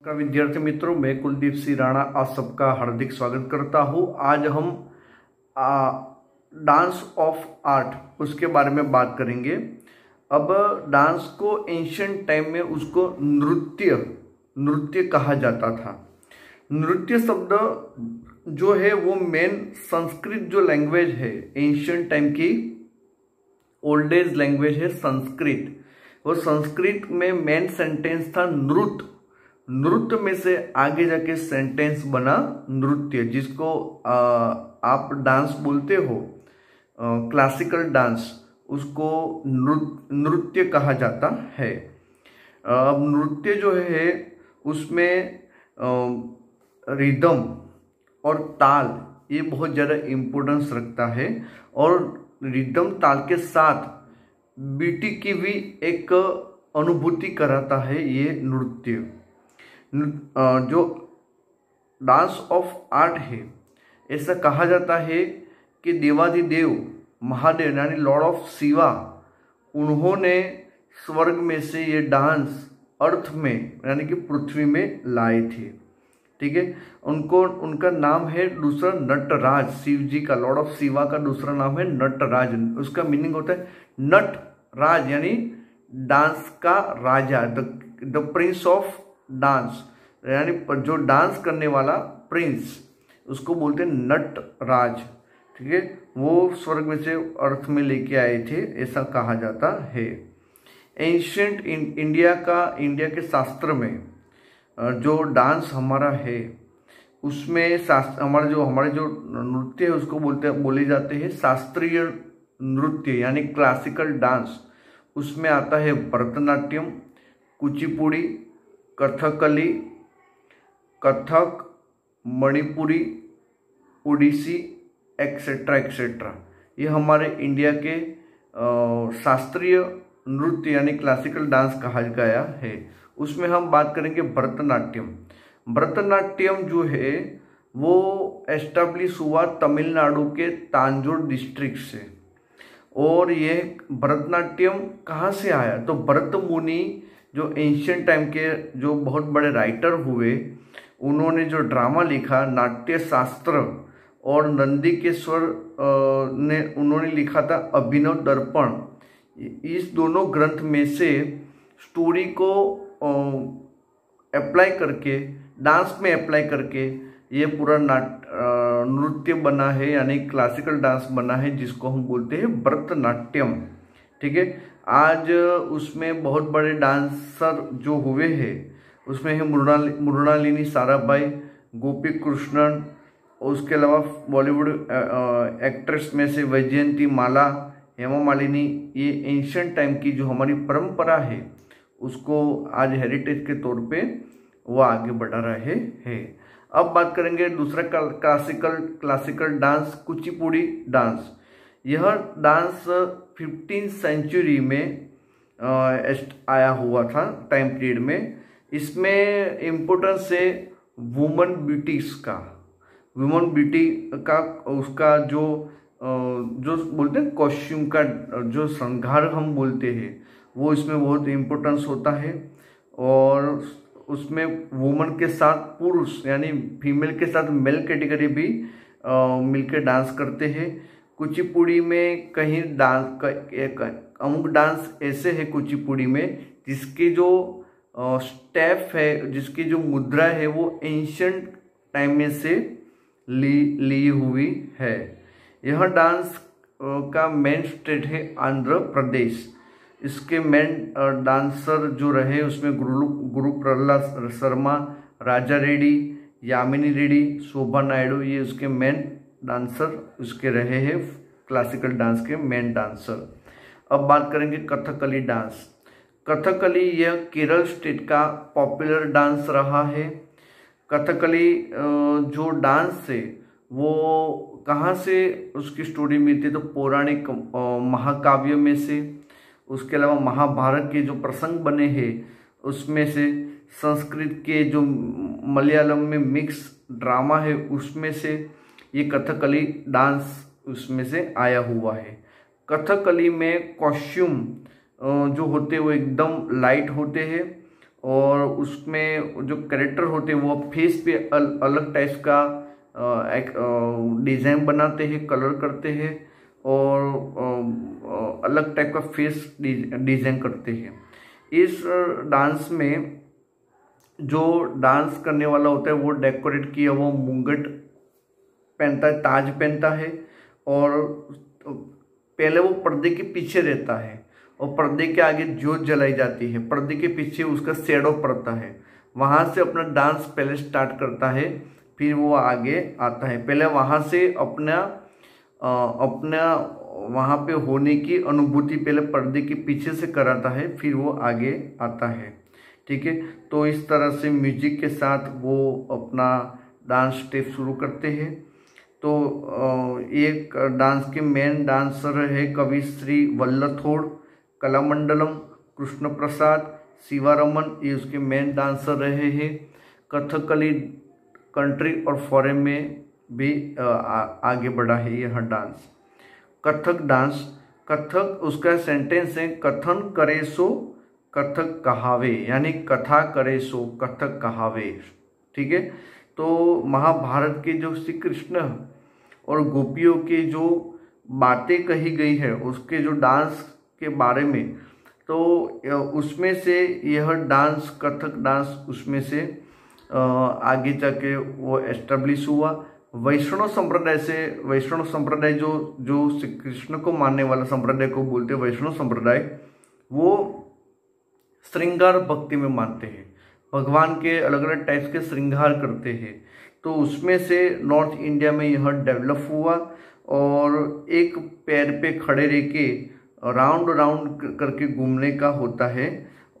नमस्कार विद्यार्थी मित्रों मैं कुलदीप सिंह राणा आप सबका हार्दिक स्वागत करता हूँ। आज हम आ, डांस ऑफ़ आर्ट उसके बारे में बात करेंगे। अब डांस को एंशियंट टाइम में उसको नृत्य नृत्य कहा जाता था। नृत्य शब्द जो है वो मेन संस्कृत जो लैंग्वेज है एंशियंट टाइम की ओल्ड एज लैंग्वेज है संस्कृत। वो संस्कृत में मेन सेंटेंस था नृत्य। नृत्य में से आगे जाके सेंटेंस बना नृत्य जिसको आ, आप डांस बोलते हो क्लासिकल डांस उसको नृत्य कहा जाता है। अब नृत्य जो है उसमें रिदम और ताल ये बहुत ज़्यादा इम्पोर्टेंस रखता है। और रिदम ताल के साथ बीटी की भी एक अनुभूति कराता है ये नृत्य। जो डांस ऑफ़ आर्ट है, ऐसा कहा जाता है कि देवादिदेव महादेव, यानी लॉर्ड ऑफ़ शिवा, उन्होंने स्वर्ग में से ये डांस अर्थ में, यानी कि पृथ्वी में लाए थे। ठीक है? उनको, उनका नाम है दूसरा नटराज शिव जी का, लॉर्ड ऑफ़ शिवा का दूसरा नाम है नटराज। उसका मीनिंग होता है नट राज यानी डांस का राजा द प्रिंस ऑफ़ डांस, यानी जो डांस करने वाला प्रिंस, उसको बोलते हैं नट राज ठीक है? वो स्वर्ग में से अर्थ में लेके आए थे, ऐसा कहा जाता है। एंशियंट इंडिया का इंडिया के शास्त्र में जो डांस हमारा है, उसमें शास्त्र, हमारे जो हमारे जो नृत्य है, उसको बोलते, बोले जाते हैं शास्त्रीय नृत्य, यानी क्लासिकल डांस उसमें आता है Bharatanatyam, Kuchipudi Kathakali Kathak, Manipuri, Odissi et cetera et cetera ये हमारे इंडिया के शास्त्रीय नृत्य यानी क्लासिकल डांस कहा गया है। उसमें हम बात करेंगे भरतनाट्यम। भरतनाट्यम जो है, वो एस्टाब्लिश हुआ तमिलनाडु के तांजोर डिस्ट्रिक्ट से। और ये भरतनाट्यम कहाँ से आया? तो भरत मुनि जो एंशियंट टाइम के जो बहुत बड़े राइटर हुए, उन्होंने जो ड्रामा लिखा नाट्य शास्त्र और नंदी के स्वर ने उन्होंने लिखा था अभिनव दर्पण। इस दोनों ग्रंथ में से स्टोरी को अप्लाई करके डांस में अप्लाई करके ये पूरा नाट नृत्य बना है, यानी क्लासिकल डांस बना है, जिसको हम बोलते हैं भरतनाट्यम। ठीक है? आज उसमें बहुत बड़े डांसर जो हुए हैं, उसमें है मृणाली मृणालिनी साराभाई, गोपी कृष्णन और उसके अलावा बॉलीवुड एक्ट्रेस में से वैजयंती माला, हेमा मालिनी, ये एंशंट टाइम की जो हमारी परंपरा है, उसको आज हेरिटेज के तौर पे वो आगे बढ़ा रहे हैं। अब बात करेंगे दूसरा classical classical dance Kuchipudi dance यह डांस फिफ्टीन सेंचुरी में आया हुआ था, टाइम पीरियड में। इसमें इम्पोर्टेंस है वुमन ब्यूटीज का। वुमन ब्यूटी का, उसका जो जो बोलते हैं कॉस्ट्यूम का, जो श्रृंगार हम बोलते हैं, वो इसमें बहुत इम्पोर्टेंस होता है। और उसमें वुमन के साथ पुरुष, यानी फीमेल के साथ मेल कैटेगरी भी मिलकर डांस करते हैं। कुचिपुड़ी में कहीं डांस अमुक डांस ऐसे है कुचिपुड़ी में, जिसके जो स्टेप है, जिसकी जो मुद्रा है, वो एंशंट टाइम में से ली ली हुई है। यह डांस का मेन स्टेट है आंध्र प्रदेश। इसके मेन डांसर जो रहे, उसमें गुरु गुरु प्रहलाद शर्मा, राजा रेड्डी, यामिनी रेड्डी, शोभा नायडू, ये उसके मेन डांसर उसके रहे हैं क्लासिकल डांस के मेन डांसर अब बात करेंगे कथकली डांस कथकली यह केरल स्टेट का पॉपुलर डांस रहा है। कथकली जो डांस है, वो कहाँ से उसकी स्टोरी मिलती है? तो पौराणिक महाकाव्य में से। उसके अलावा महाभारत के जो प्रसंग बने हैं, उसमें से संस्कृत के जो मलयालम में मिक्स ड्रामा है, उसमें से ये कथकली डांस उसमें से आया हुआ है। कथकली में कॉस्ट्यूम जो होते हैं वो एकदम लाइट होते हैं और उसमें जो करेक्टर होते हैं वो फेस पे अल, अलग टाइप का एक डिज़ाइन बनाते हैं कलर करते हैं और अलग टाइप का फेस डिज़ाइन करते हैं। इस डांस में जो डांस करने वाला होता है वो डेकोरेट किया हुआ मुंगट पहनता है, ताज पहनता है और पहले वो पर्दे के पीछे रहता है और पर्दे के आगे जोत जलाई जाती है। पर्दे के पीछे उसका शेडो पड़ता है। वहाँ से अपना डांस पहले स्टार्ट करता है, फिर वो आगे आता है। पहले वहाँ से अपना अपना वहाँ पे होने की अनुभूति पहले पर्दे के पीछे से कराता है, फिर वो आगे आता है। ठीक है? तो इस तरह से म्यूज़िक के साथ वो अपना डांस स्टेप शुरू करते हैं। तो एक डांस के मेन डांसर है कवि श्री वल्लथोड़ कलामंडलम कृष्ण प्रसाद शिवारमन ये उसके मेन डांसर रहे हैं। कथकली कंट्री और फॉरेन में भी आ, आगे बढ़ा है यह डांस कथक डांस कथक उसका सेंटेंस है कथन करे सो कथक कहावे यानी कथा करे सो कथक कहावे। ठीक है? तो महाभारत के जो श्री कृष्ण और गोपियों के जो बातें कही गई है, उसके जो डांस के बारे में तो उसमें से यह डांस, कथक डांस उसमें से आगे जाके वो एस्टेब्लिश हुआ। वैष्णव संप्रदाय से, वैष्णव संप्रदाय जो जो श्री कृष्ण को मानने वाला संप्रदाय को बोलते हैं वैष्णव संप्रदाय, वो श्रृंगार भक्ति में मानते हैं। भगवान के अलग अलग टाइप्स के श्रृंगार करते हैं। तो उसमें से नॉर्थ इंडिया में यह डेवलप हुआ और एक पैर पे खड़े रह के राउंड राउंड करके घूमने का होता है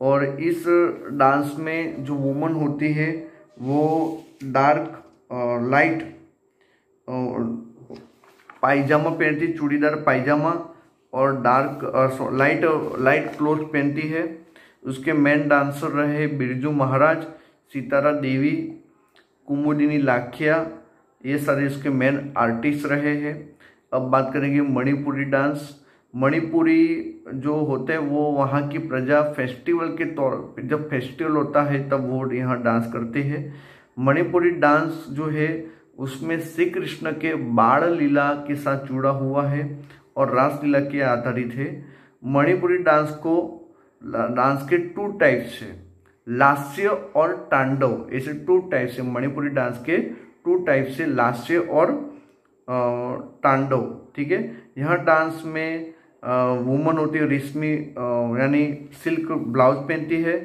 और इस डांस में जो वुमन होती है, वो डार्क लाइट पायजामा पहनती, चूड़ीदार पायजामा और डार्क लाइट लाइट क्लोथ पहनती है। उसके मेन डांसर रहे बिरजू महाराज, सीतारा देवी, कुमुदिनी लाखिया, ये सारे इसके मेन आर्टिस्ट रहे हैं। अब बात करेंगे मणिपुरी डांस मणिपुरी जो होते हैं, वो वहाँ की प्रजा फेस्टिवल के तौर पर जब फेस्टिवल होता है, तब वो यहाँ डांस करते हैं। मणिपुरी डांस जो है, उसमें श्री कृष्ण के बाण लीला के साथ जुड़ा हुआ है और रासलीला के आधारित है। मणिपुरी डांस को डांस के टू टाइप्स है। लास्य और तांडव, ऐसे टू टाइप्स है। मणिपुरी डांस के टू टाइप से लास्य और तांडव, ठीक है? यह डांस में वुमन होती है, रेशमी यानी सिल्क ब्लाउज पहनती है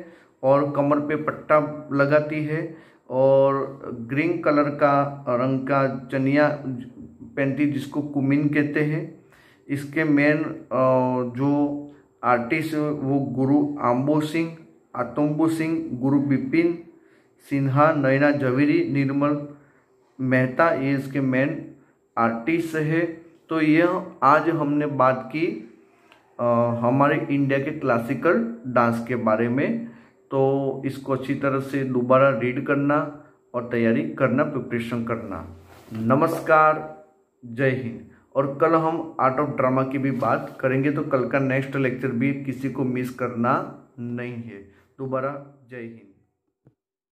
और कमर पे पट्टा लगाती है और ग्रीन कलर का रंग का चनिया पहनती जिसको कुमिन कहते हैं। इसके मेन जो आर्टिस्ट वो गुरु आम्बो सिंह आतंबू सिंह गुरु बिपिन सिन्हा नैना जवेरी निर्मल मेहता ये इसके मेन आर्टिस्ट है। तो यह आज हमने बात की आ, हमारे इंडिया के क्लासिकल डांस के बारे में। तो इसको अच्छी तरह से दोबारा रीड करना और तैयारी करना प्रिपरेशन करना। नमस्कार जय हिंद। और कल हम आर्ट ऑफ़ ड्रामा की भी बात करेंगे तो कल का नेक्स्ट लेक्चर भी किसी को मिस करना नहीं है। दोबारा जय हिंद।